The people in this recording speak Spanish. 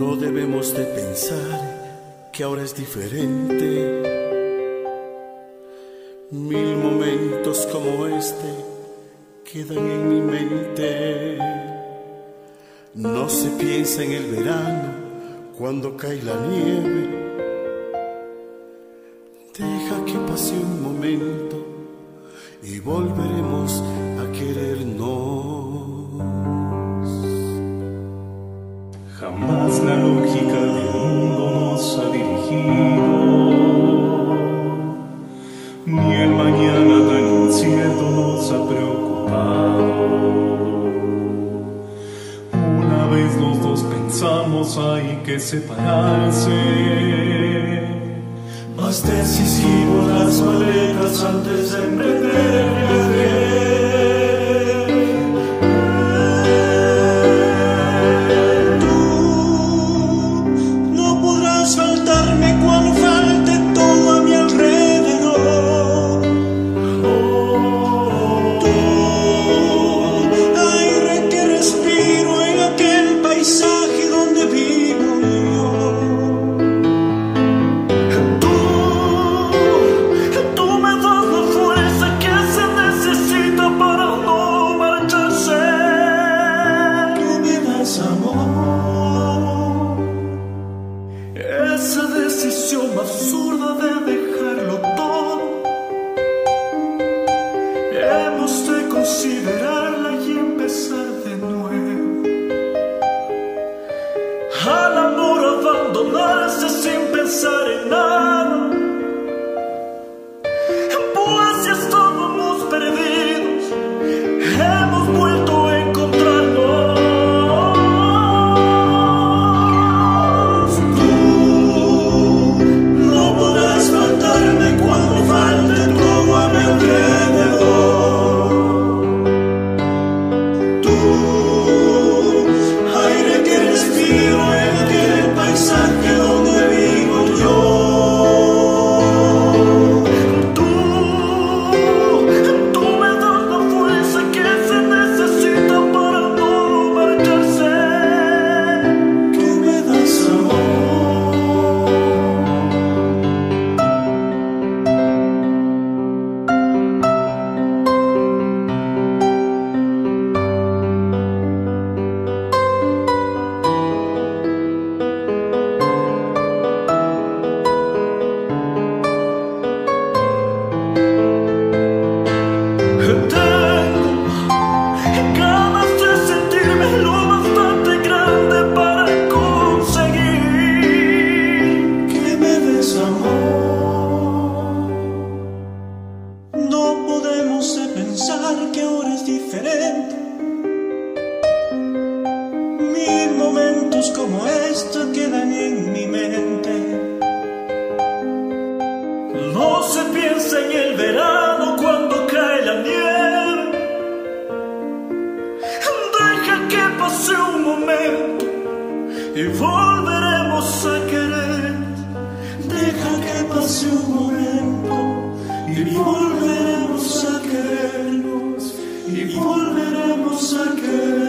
No debemos de pensar que ahora es diferente. Mil momentos como este quedan en mi mente. No se piensa en el verano cuando cae la nieve. Deja que pase un momento y volveremos Jamás la lógica del mundo nos ha dirigido, ni el mañana tan incierto nos ha preocupado. Una vez los dos pensamos hay que separarse, Más decisivos las maletas antes de emprender Essa decisão absurda deve momentos como estos quedan en mi mente. No se piensa en el verano cuando cae la nieve. Deja que pase un momento y volveremos a querer. Deja que pase un momento y volveremos a querernos y volveremos a querer.